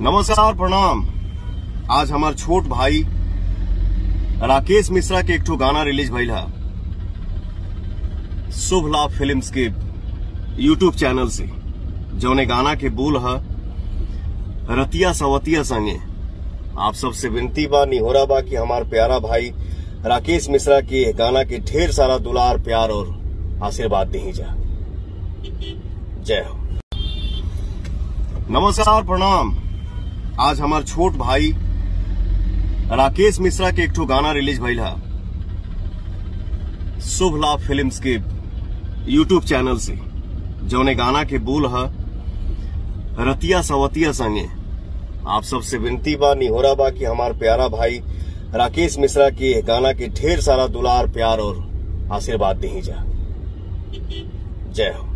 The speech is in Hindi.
नमस्कार, प्रणाम। आज हमार छोट भाई राकेश मिश्रा के एक गाना रिलीज़ भइल है। शुभ लाभ फ़िल्म के यूट्यूब चैनल से। जौने गाना के बोल है, रतिया सवतिया संगे। आप सबसे विनती बा, निहोरा बा कि हमार प्यारा भाई राकेश मिश्रा के गाना के ढेर सारा दुलार, प्यार और आशीर्वाद दी जा। जय हो। नमस्कार, प्रणाम। आज हमार छोट भाई राकेश मिश्रा के एक ठो गाना रिलीज़ भइल है। शुभ लाभ फ़िल्म के यूट्यूब चैनल से जौने गाना के बोल है, रतिया सवतिया संगे। आप सबसे विनती बा, निहोरा बा कि हमार प्यारा भाई राकेश मिश्रा के गाना के ढेर सारा दुलार, प्यार और आशीर्वाद दी जा। जय हो।